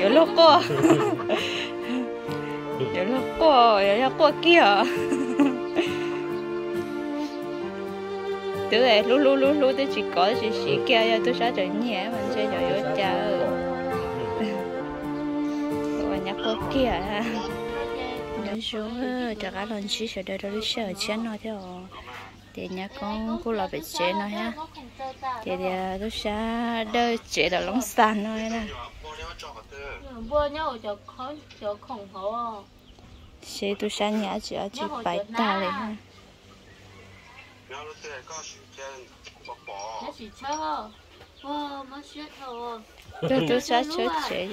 열렸고 열렸고 열렸고 kia à? đứa lú lú lú lú tôi chỉ có chỉ chỉ ừ. kia ya tôi sao chơi nhẹ mình chơi nhỏ yếu cha ơi và nhạc cô kia đến xuống ờ, cho cả chỉ sẽ đợi đợi sẽ ở nó theo thì nhà con cô là bị chế nó ha. Thì ờ, tôi sẽ đợi chế là lóng sàn thôi nè bữa nhau cho khó cho khổng hổ sẽ tôi sẽ nhà chỉ chỉ bài ta này ha nó chỉ cho wow mất chết rồi tôi tôi sẽ chơi chế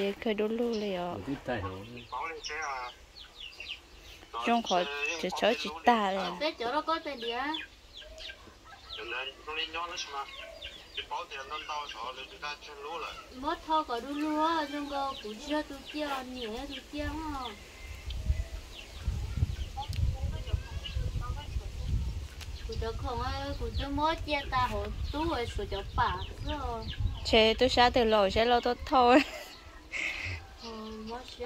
mất thôi có đu lúa trong có củ chưa tu chia nhẹ tu chia ha củ cho không ai củ cho mất chia ta hộ tu rồi củ cho bả rồi chế tôi sẽ từ lầu sẽ lâu tốt thôi.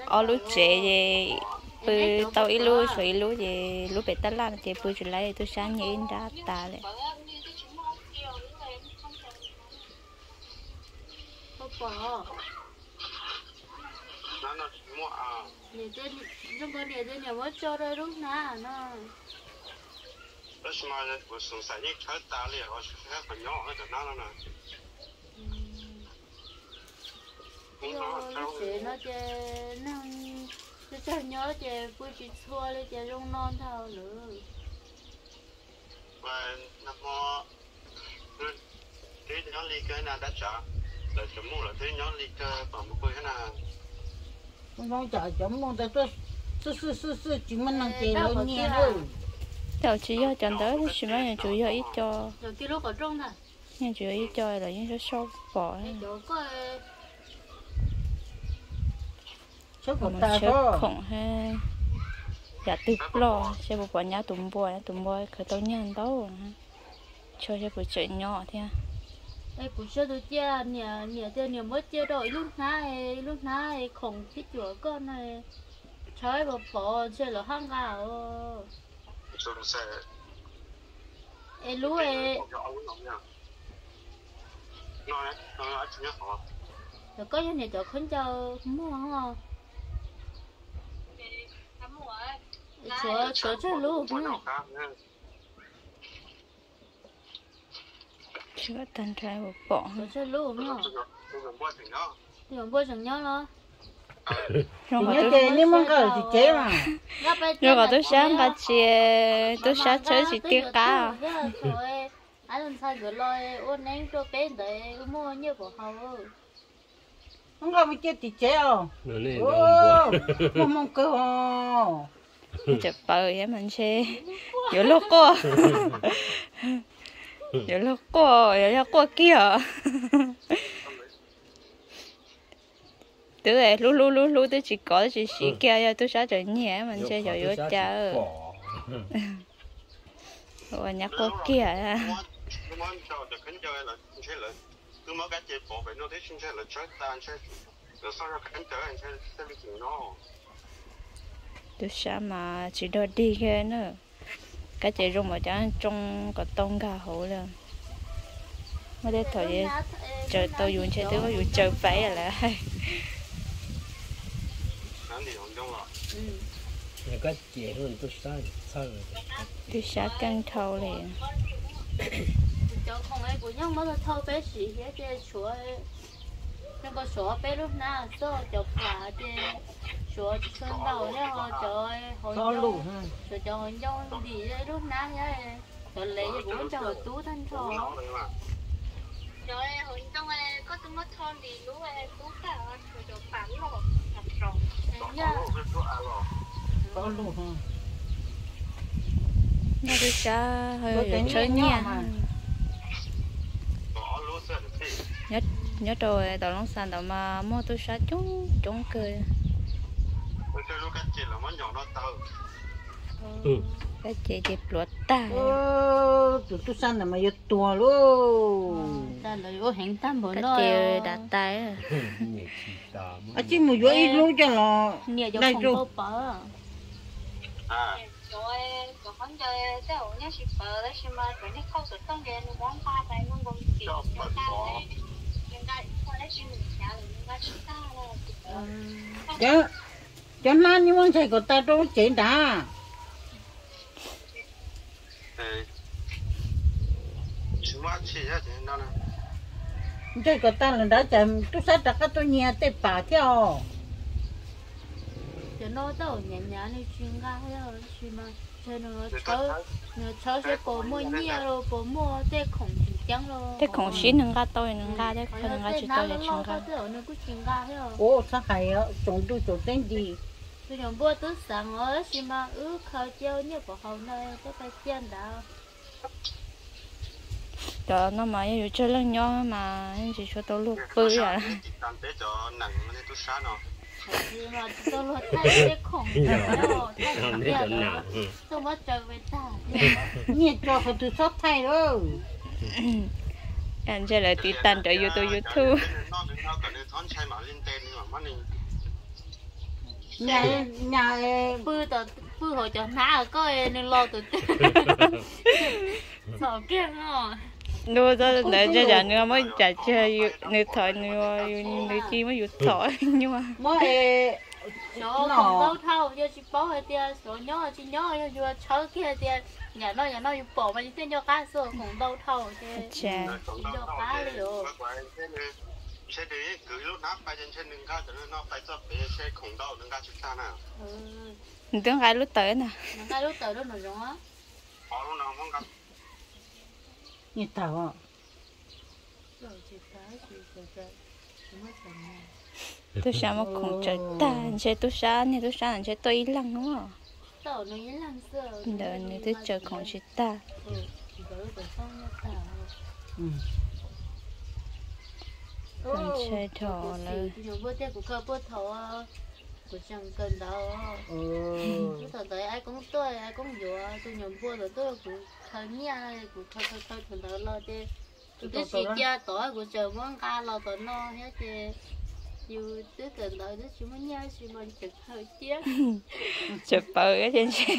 Ở lúc chế gì bự tàu ít lúc suy lúc gì lúc bị tắt lan chế bự chỉ lấy tôi sáng nhìn ra ta này bỏ nó nó mua à nè trên trong con nè trên nhà mới cho rồi lúc nà nó rất mà cuộc sống sản xuất hết ta liền họ sẽ phải nhỏ hết nào nó nè. Nó sẽ nó chơi nó nó chơi nhớ chơi vui chơi xua lên chơi rong non thao nữa. Và nó mò nó tí nó ly cái nào đã chọn là chấm mua là thế nó đi cái bằng một cái nào. nó chả chấm mong ta cho sư sư sư sư chỉ mình năng tiền rồi nhẹ rồi đầu chỉ do chọn tới thì chỉ mấy chủ yếu ít cho. Rồi kia lúc ở trong nè nhưng chủ yếu ít cho là những số sâu bỏ. Có của một ta số thôi khổng ha giả tự lo sẽ một bọn nhà tụm bò tụm bò khởi tao nhận đâu cho sẽ một chuyện nhỏ thế đây cũng chưa được chia nhà nhà tiền nhà mất chia rồi lúc nãy lúc nãy không thích chỗ con này chơi bỏ bỏ chơi là hăng gạo Chúng sẽ ê lú ê. Nói nói nói chuyện nhỏ rồi có nhà chỗ khấn cho mua không chỗ chỗ chơi lú không nào khác nữa chưa tan trai một bộ chưa lũ không thì không bôi chẳng nhớ nó rồi nhớ chị nếu muốn cờ thì chế mà nếu còn tôi sáng bà chị tôi sáng chơi chị tiếc cá à lần sau gửi lời ôn anh cho bên đấy mua nhiều của hầu không có biết thì chế không không mong cơ hồ chụp bờ vậy mình xe giữa lúc cô 有路过有要过 kia từ này lú lú lú lú tôi chỉ có chỉ chỉ kia tôi sẽ chơi nhẹ mình sẽ chơi yếu cha rồi nhắc qua kia Tôi muốn cho được khánh chơi là sẽ là tôi muốn cái chế bộ phải nó thế sẽ là chơi tan chơi rồi sau đó khánh chơi anh sẽ sẽ bị chịu nó tôi sẽ mà chỉ đôi đi cái nữa cái chị rung mà chẳng trong có tông gà hổ là mà để thời gian chờ tôi dùng chơi tôi có dùng chờ phải là nó đi không trong rồi chế tôi sai sai rồi. Tôi sẽ căng thâu liền. Cho không ai của nhau mới là thâu bé xỉ hết trên chúa nhưng số cho phá trên số xuân đầu đấy họ cho họ có. lù nhau ha cho cho họ nhau đi đấy lúc nào nhá. Cho lấy cũng cho họ tú thanh nó thọ. nhỏ rồi hồi trong này có tụi nó thon thì lú ấy lú cả rồi cho phản rồi thật rồi rồi có lù ha nó tôi Tôi hơi chơi nhẹ có thì nhớ nhớ rồi tao long san tao mà mua tôi sẽ chúng chúng cười cái Ừ. cái chị đẹp lúa ta. Ô tụi tôi sang là mà yêu tua luôn. Ta là có hẹn tam bộ cái nó. chị đặt tay à. Chứ mà vô ít luôn cho nó Đây không rồi. à. Rồi có vấn đề cái ổ nhá shipper đấy nhưng mà cái này không xuất tăng đến quán ba tại nó còn chỉ cho ta đấy nhưng ta qua đấy chỉ mình là cho nó như muốn chạy của ta đâu đã. Ta chỉ là chạy của ta là đã chạy tôi sẽ đặt cái tôi nhà tê bà theo cho nó đâu nhẹ nhẹ này chuyên ga hay là chuyên mà cho nó chớ nó chớ sẽ bỏ mua nhiều rồi bỏ mua trắng rồi thế khổng xí nâng ga tôi nâng ga đấy nâng ga chỉ tôi là lo ga ô sao hay á chúng tôi chỗ tên gì tôi nhầm bữa tôi sáng ở xin mà ứ khâu chơi như của hậu nơi tôi phải chơi đó đó nó mà yêu chơi lăng nhau mà anh chỉ cho tôi lúc bự à. Để cho họ tôi sót thay đâu anh chơi là tí tan cho youtube youtube nó nó nhà nhà bư tờ bư hồi cho ná có nên lo tụi sợ kia nó nuôi đó để cho giờ nữa mới trả chơi nữa thôi nữa nữa chi mới vụt thôi nhưng mà mới số không đâu thâu cho chị bỏ hay tia số nhớ chị nhớ cho vừa chớ kia tia nhà nó nhà nó yêu bỏ mà chị cho cá số không đâu thâu chứ chị cho cá liệu sẽ để gửi lúc nắp bay trên trên đường cao cho nên nó phải cho bé sẽ khủng đầu đường cao chúng ta nào. Ừ. Tướng cái lúc tới nè. Nó cái lúc tới đó nó giống á. Họ lúc nào không gặp. Nhà tao á rồi chị cái chị sẽ không tôi sáng mà không chơi ta anh chơi tôi sáng này tôi anh chơi tôi lăng đúng không? Đời này tôi chơi không chơi ta. Ừ ừ. Anh chơi bữa tiệc của chẳng cần đâu ừ cứ thọ tới ai cũng tôi ai cũng vừa tôi nhầm bữa rồi tôi cũng thở nha cũng thở thở thở thở thở lo chứ tôi chỉ cha tối của chờ món ca lo tối no hết chứ dù tôi cần đợi tôi chỉ muốn nha chỉ muốn chụp hơi chết chụp bờ ở trên xe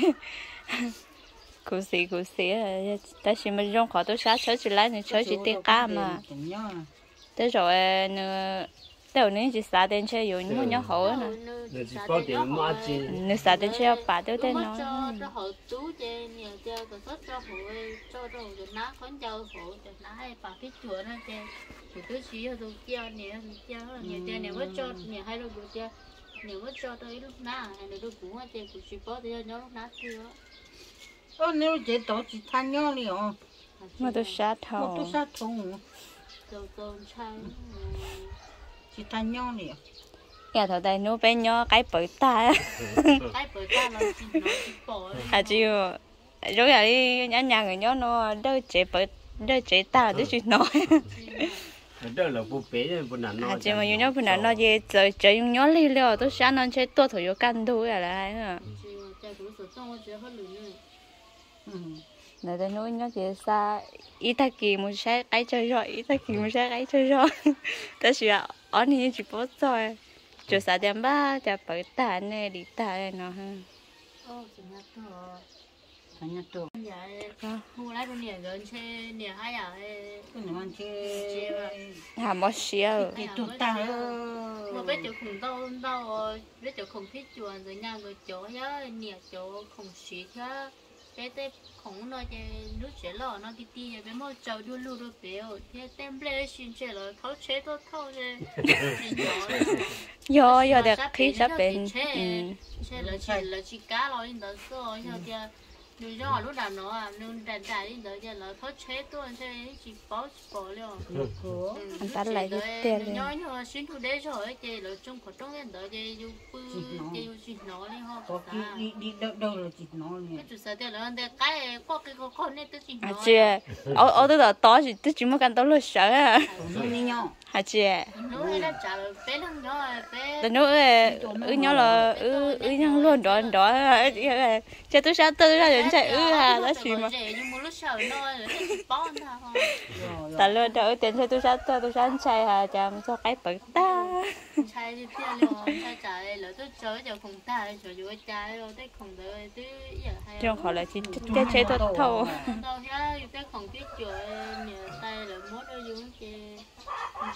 cú xí cú xí ta chỉ mới rong khỏi tôi sáng chơi chỉ lấy nữa chơi chỉ tiền cá mà. tới rồi nữa đầu nữa chỉ xả đến chơi nè Rồi chỉ có tiền mua chi nữa xả đến chơi bà tôi tên nó nó cho hay chỉ hay đâu tới lúc ná hay là tôi cũng chơi cũng chỉ có tới nhớ lúc ná chưa Ơ nếu chế tổ chỉ than nhau đi hả? mà tôi sát thầu tôi sát thùng tôi tôi chơi chỉ than nhau đi. nhà thầu đây nó bé nhỏ cái bự ta. Cái bữa ta là chỉ nó chỉ bỏ à chịu rồi là đi nhà nhà người nhỏ nó đỡ chế bự đỡ chế ta đỡ chuyện nói. Đó là bố bé bố nản nó à chỉ mà nhau phụ nữ nó về chơi chơi dùng nhỏ li liều tôi sáng nó chơi tua thầu vô căn đu à là hay à chỉ chơi cũng sợ xong chơi hết lười nữa Ừ. này đây nói nó chỉ xa ít ta kỳ một sai cái chơi rồi ít ta kỳ một sai cái chơi rồi ta chỉ là ở này chỉ có rồi. Chỗ sao điểm ba chả bự ta này đi ta này nó ha. Ô chỉ thôi Than nhau tổ. dạ hôm nay tôi nhảy gần xe nhảy hai à Cái này mang chế. à. Mất xíu Cái tụt ta mà biết chỗ khủng đâu đâu biết chỗ khủng thích chuồn rồi nhà người chỗ nhá nhảy chỗ khủng xí thế bé tê khủng nó chơi nước chế lò nó tí tí bé mua trâu đu lưu đu béo thế tem ble xin chế rồi. Thấu chế tôi thấu chế do do được khi sắp bên ừ. Chế là chỉ cá rồi nhưng đó rồi theo rồi do lúc nào nó à nên đại đại đi đợi giờ là thoát chế tôi sẽ chỉ bỏ bỏ luôn cửa anh ta lại đi tiền đi nhớ nhớ xin thu đế rồi chị là trong khỏi trong cái đợi chị yêu bự chị yêu chị nói đi ho có đi đi đi đâu đâu là chỉ nói nè cái chủ sở tiền là cái có cái có con nên tôi chỉ à nói chị ở ở đó là to thì tôi chỉ muốn cần tao lo sợ à nó đi nhau à chị? Nó bé tôi nói ừ nhớ là ừ ừ nhớ luôn đó đó cho tôi sao tôi ra đến chạy ừ à đó chỉ mà. Nó rồi ta luôn đó tiền cho tôi sao tôi tôi sao chạy à chăm cho cái bẩn ta. Chạy đi phía luôn chạy trả lại là tôi chơi cho không ta cho chú chạy rồi tới không đợi tới giờ hay trong khỏi là chỉ cái chế tôi thâu đâu hết tới không biết chơi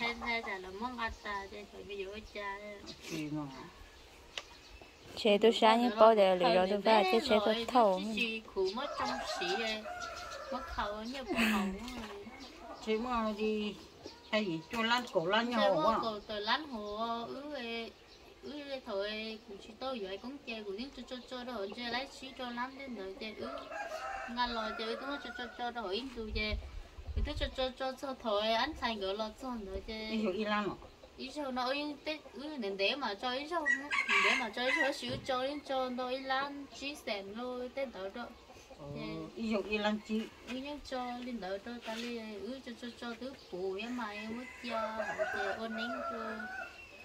thay thay trả là món ăn ta chơi phải bây giờ chạy chỉ mà. Chế tôi sáng như bao giờ lựa rồi tôi phải cái chế tôi thâu chỉ 苦 mất trong xí mất khẩu như khẩu chỉ mà đi hay gì cho lan cổ chơi nhau quá. cổ từ lán hồ ứ ứ thôi cũng chỉ tôi vậy cũng chơi cũng những cho cho cho đó chơi lấy xí cho lắm đến rồi chơi ứ. Ngăn lo chơi tôi cho cho cho đó in tu chơi tôi cho cho cho cho thôi anh thành gỡ lo cho đi hiểu y lan rồi ý sao nó yên tết ứ nên để mà cho ý sao để mà cho ý sao xíu cho ý cho nó ý lan chỉ xem luôn tết đó đó. Đi hiểu y lan chỉ ý nhớ cho lên đó đó ta lên ứ cho cho cho thứ phụ em mà em mất cho chơi ôn nín cho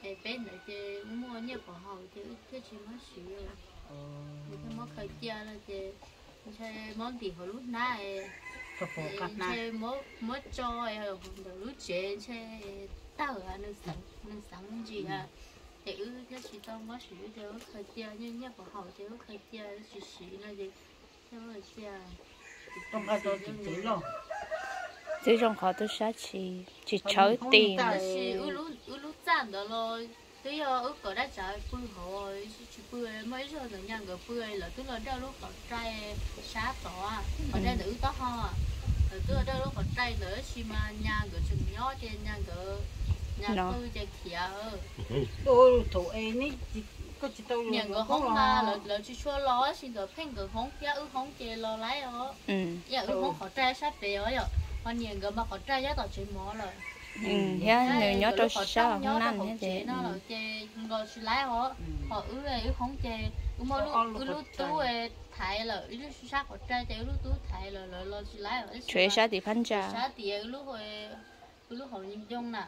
để bên nữa chơi mua nhiều bỏ họ chơi cái chỉ mất xíu rồi cái mất khởi chia là chơi món gì họ lúc nãy cho phổ cắt na chơi mất mất cho rồi lúc chơi chơi tao à nó sẵn nó sẵn gì à để ư cái chỉ tao mất xíu chơi khởi chia nhưng nhớ bỏ họ chơi khởi chia chỉ xíu là gì chơi khởi chia trong cái đó chỉ chỉ lo chứ trong khỏi tôi sẽ chỉ chỉ chở tiền是乌鲁乌鲁站的咯，对呀，我觉得就系背后，去背mấy số người nhà người背là tức là đâu lúc còn trai sát tỏ à, còn đây nữ đó ha, tức Là đâu lúc còn trai nữa xí mà nhà người chừng nhỏ trên nhà người nhà tôi chạy kia, tôi thủ ấy chỉ có chỉ tao nhà người không mà là là chỉ cho lo xin được phèn người không, ya ư không chơi lo lái ở, ừ. Ya ư không có trai sát ở rồi, còn nhà người mà có trai giá tao chỉ mỏ rồi. ừ nhớ người nhớ tôi sao không năn thế thế thế nó là chê ngồi xí lái họ họ ứ về ứ không chê mơ lúc lúc tú về thải là lúc sát họ trai ứ lúc tú thải là là là xí lái ở chuyện sao thì phân trà sát thì lúc ứ lúc họ nhìn chung nè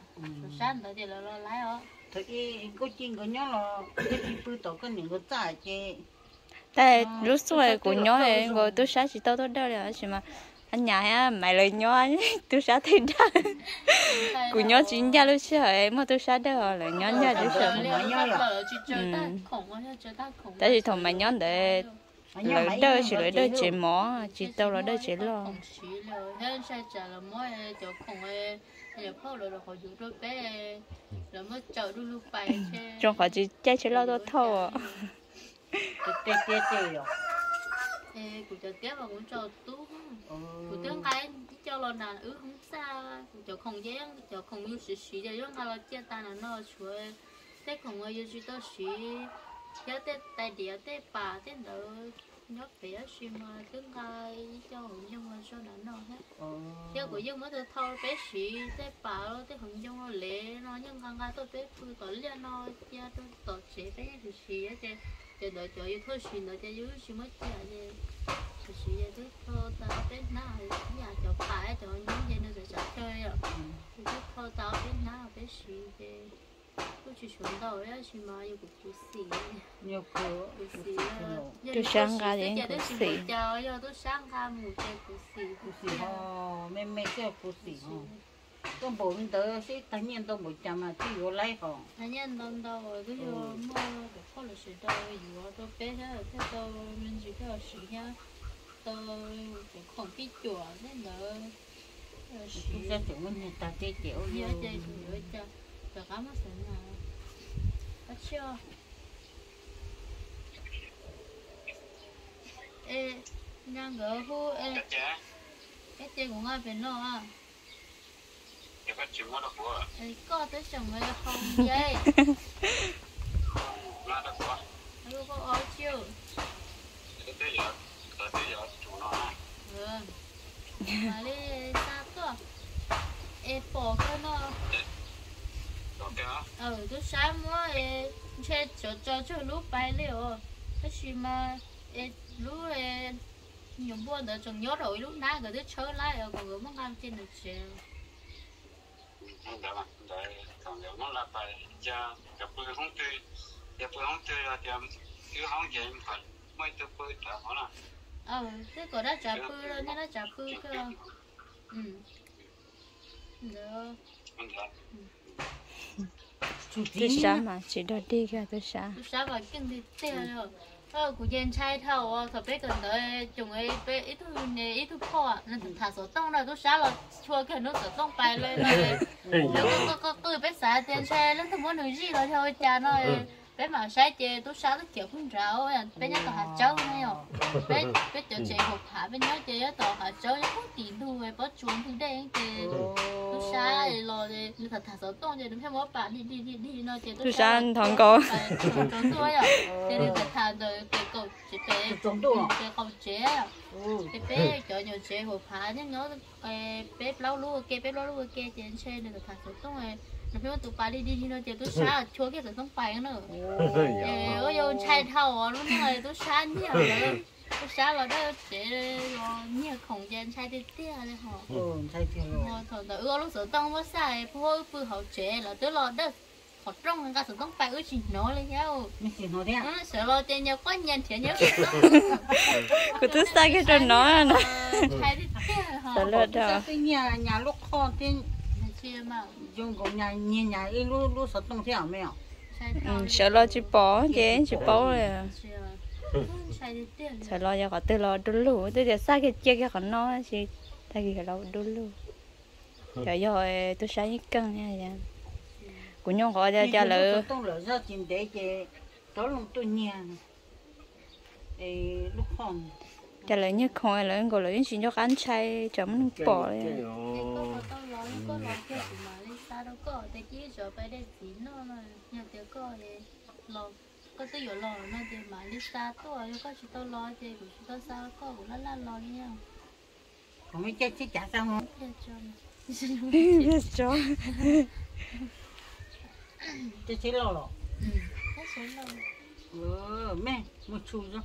sát nữa thì là là lái họ thì có chuyện có nhớ là cái gì bự tổ cái những cái tài chứ? Tại lúc xuôi của nhớ ấy ngồi tôi sẽ chỉ tao tôi đâu rồi chỉ mà anh nhà á mày lời nhớ tôi sẽ thì ra của nhớ chính ra lúc xưa mà tôi sẽ đâu là nhớ nhớ chứ sợ tại vì thằng mày nhớ để lời đơ chỉ lời đơ chỉ mỏ chỉ tao là đơ chỉ lo. lúc trong khỏi chỉ chơi chỉ lo tôi thâu à tê tê tê Ê, của chờ tiếp và cũng chờ tú. Của tiếng cái cho lo nà ứ không sao cho không dễ cho không yêu sĩ sĩ cho chúng ta lo chia ta là nó chuối. Tết không yêu sĩ tôi sĩ nhớ tết tay địa tết bà tết đỡ nhớ bé xí mà tiếng cái cho hùng nhưng mà sao nó nó hết. Chứ của dân mới tôi thôi bé sĩ tết bà lo tết hùng nhưng nó lệ nó nhưng con cái tôi bé tôi có liên nó chia tôi tổ sĩ bé sĩ sĩ 这都叫一头寻了，这有什么家的？就是也都偷到被拿，呀叫牌叫你这那在啥叫呀？就是偷到被拿被寻的。我去寻到我要去买一个故事，一个故事，就香港的故事。要都香港木这故事，故事哦，妹妹这故事哦。Cho cho tôi cho phải cho những gì nó sẽ rồi thì tôi tôi ấy chỉ mà của tôi ra tôi ra tôi tôi chỉ có lấy ho anh nhân đông đâu cứ yêu mua được có là sự đâu yêu tôi bé thế thế tôi mình chỉ có sự nhá tôi cũng không biết chùa nên là chúng ta chúng mình ta chơi kiểu nhớ chơi thì nhớ chơi cho cá mắt sẵn nào bắt chưa ê ngang gỡ hu ê cái 你哥都上去控制。如果我就，你都要，你都要做啦。嗯，那你啥个？诶，宝哥呢？ờ vâng. tôi sáng mua e che cho cho cho lú bay liệu cái gì mà e lú e nhiều buồn đó chồng nhớ rồi lúc nãy cái đứa chơi lại ở còn muốn ăn trên được chiều không được mà, để còn nếu nó là phải cho cái bữa không tươi, cái bữa không tươi là cho cái không dễ phải mới từ bữa trả nó là. ờ thế có đã trả rồi nên nó trả phư cơ ừ. Được Không được. chủ tôi tí mà chỉ đôi đi ra tôi sáng lúc sáng vào kinh thì tiền rồi ờ của dân trai thầu thật biết cần đợi chúng ấy bé ít thu nè ít thu phò nên thà số tông là lúc sáng là chua cái nó số tông bài lên rồi nếu có có có bé xả tiền xe lên thằng muốn nói gì rồi thôi cha nó bé mà sai chè tôi sáng nó kiểu không ráo bé nhắc có hạt châu này không? Bé bé chờ chè hộp thả bé nhớ chè tỏ hạt châu nhớ không tiền thu về bớt chuồn thu đen chè tôi sáng rồi thì thật thà số tông chè đừng thấy mỗi bạn đi đi đi đi nó chè tôi sáng thằng cô. Trốn tôi à thì được thật thà rồi cái cậu chỉ bé cái cậu chế à. Ừ. Cái bé cho nhiều hộp phá nhưng nó cái bé lâu lúa cái bé lâu lúa cái trên xe được thật sự tốt rồi nó phải tụi bà đi đi nó chế tôi xa chúa cái tụi phải nữa ê ôi yo chạy thầu luôn rồi tôi xa nhiều rồi tôi xa là đó chế nhiều không gian chạy đi tia này họ ừ thấy chưa rồi họ thằng đó ưa lúc sợ tông quá sai phôi phôi hậu chế là tôi lo đó họ trong cái sự tông phải ước chỉ nói lên nhau mấy chị nói thế à nó sợ lo tiền nhau có nhân thì nhớ của tôi sai cái trò nó nè tia họ sợ lỡ đó cái nhà nhà lúc kho tên chia mà dùng của nhà nhà nhà ít lúc lúc sợ tông thế à mẹ ừ, sợ lo chỉ bỏ chứ chỉ bỏ rồi tia sợ lo cho họ tự lo đu lù tôi giờ sai cái chơi cái còn nó chỉ tại vì lo đu lù giờ giờ tôi sai những cân nha vậy của nhau họ cho cho lỡ. Tông lỡ ra tiền để che đó là tôi nhà. Lúc kho cho lỡ như không lỡ gọi lỡ chỉ cho ăn chay chấm bỏ cái đấy có tao lo có lo kia của mà đi xa đâu có để chỉ cho phải để chỉ nó là nhà tiêu có để lo có tôi 有 lo nó thì mà đi xa tôi có chỉ tao lo thì của chỉ tao xa có của nó là lo nha không biết chết chết chả sao không Thế cho biết cho chết chết lo lo Thế số lo ừ mẹ một chút rồi